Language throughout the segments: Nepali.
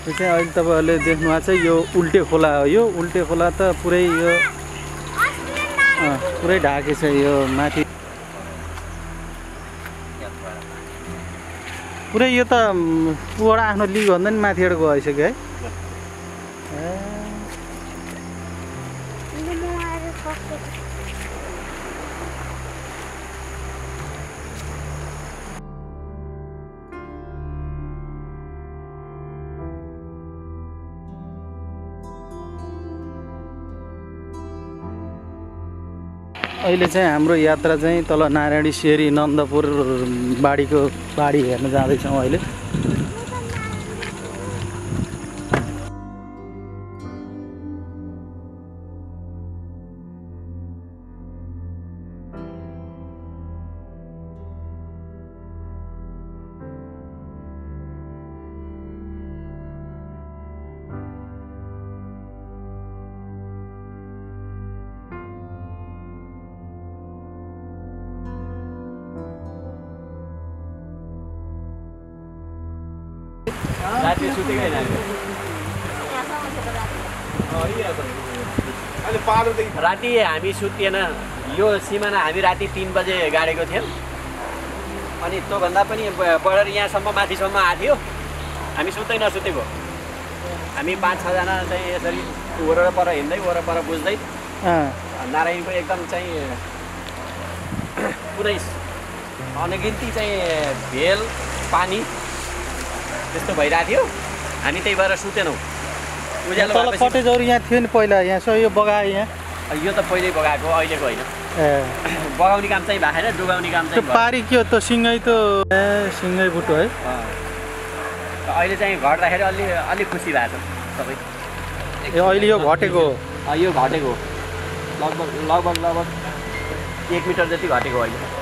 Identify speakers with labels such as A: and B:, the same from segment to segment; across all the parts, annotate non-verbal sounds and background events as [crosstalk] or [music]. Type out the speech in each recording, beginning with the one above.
A: यो चाहिँ अहिले तपाईँहरूले देख्नुभएको छ यो उल्टे खोला हो यो। उल्टे खोला त पुरै यो पुरै ढाके छ यो माथि। पुरै यो त ऊबाट आफ्नो लिग भन्दा नि माथिबाट गइसक्यो है। अहिले चाहिँ हाम्रो यात्रा चाहिँ तल नारायणी सेरी नन्दपुर बाढीको बाढी हेर्न जाँदैछौँ अहिले।
B: राति सुतेकै होइन राति हामी सुतिएन यो सिमाना हामी राति तिन बजे गाडेको थियौँ। अनि त्योभन्दा पनि बढेर यहाँसम्म माथिसम्म आएको थियो। हामी सुत्दै नसुतेको हामी पाँच छजना चाहिँ यसरी वरपर हिँड्दै वरपर बुझ्दै नारायणको एकदम चाहिँ पुरै अनगिन्ती चाहिँ भेल पानी त्यस्तो भइरहेको थियो। हामी त्यही भएर सुतेनौँ। उज्यालो
A: कटेजहरू यहाँ थियो नि पहिला यहाँ सो यो बगायो यहाँ।
B: यो त पहिल्यै बगाएको अहिलेको होइन। [coughs] बगाउने काम चाहिँ भएन डुबाउने काम चाहिँ।
A: पारी के हो त सिँगै त ए सिँगै बुटो है।
B: अहिले चाहिँ घट्दाखेरि अलि अलिक खुसी भएको छ सबै।
A: ए अहिले यो घटेको
B: यो घटेको हो। लगभग लगभग लगभग एक मिटर जति घटेको अहिले।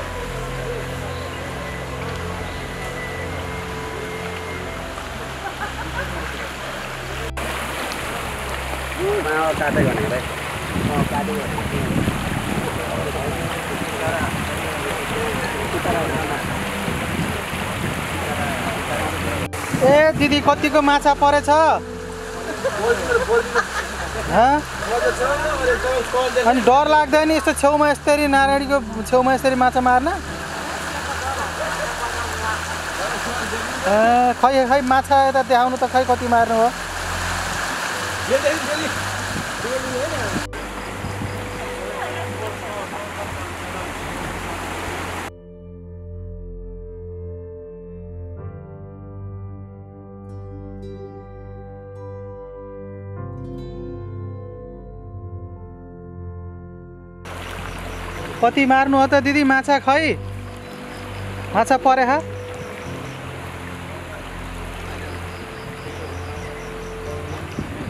B: काटै।
A: ए दिदी कतिको माछा परेछ? अनि डर लाग्दैन यस्तो छेउमा यसरी नारायणीको छेउमा यसरी माछा मार्न खै खै माछा यता देखाउनु त खै कति मार्नु हो कति मार्नु हो त दिदी माछा खै। माछा परे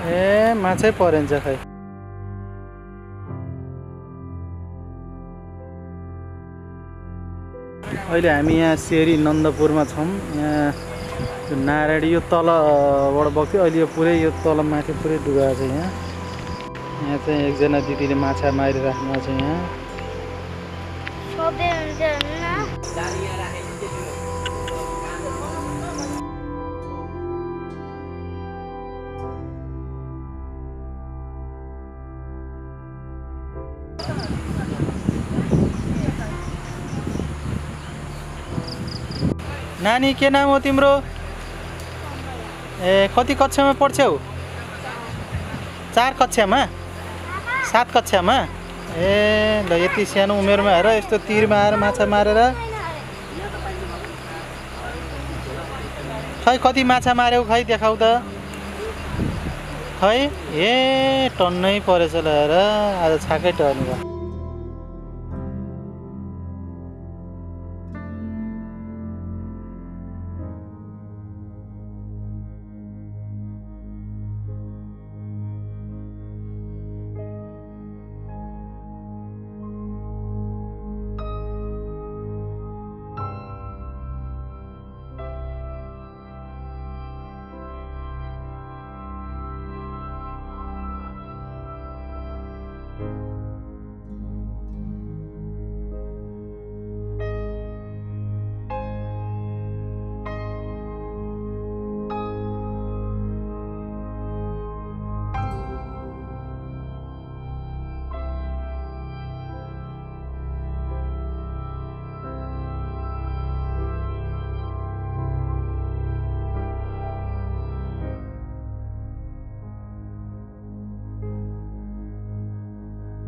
A: ए माछै परेन्छ खै अहिले हामी यहाँ सेरी नन्दपुरमा छौँ। यहाँ यो नारायणी यो तलबाट बग्थ्यो। अहिले यो पुरै यो तल माथि पुरै डुबाएको छ यहाँ। यहाँ चाहिँ एकजना दिदीले माछा मारिराख्नु भएको छ यहाँ। नानी के नाम हो तिम्रो? ए कति कक्षामा पढ्छौ? चार कक्षामा? सात कक्षामा? ए ल यति सानो उमेरमा हेर यस्तो तिरमा आएर माछा मारेर। खै कति माछा मार्यौ खै देखाउ त। खै ए टन्नै परेछ ल आज छाकै टर्ने भयो।